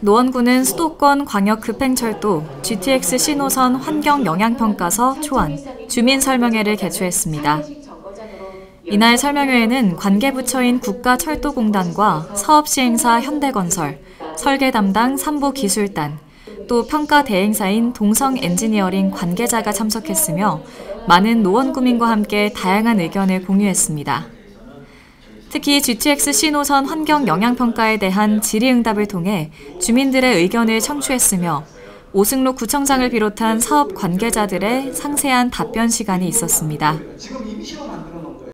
노원구는 수도권 광역급행철도 GTX 신호선 환경 영향평가서 초안, 주민 설명회를 개최했습니다. 이날 설명회에는 관계부처인 국가철도공단과 사업시행사 현대건설, 설계 담당 삼보기술단, 또 평가 대행사인 동성 엔지니어링 관계자가 참석했으며 많은 노원구민과 함께 다양한 의견을 공유했습니다. 특히 GTX 신호선 환경 영향 평가에 대한 질의응답을 통해 주민들의 의견을 청취했으며 오승록 구청장을 비롯한 사업 관계자들의 상세한 답변 시간이 있었습니다.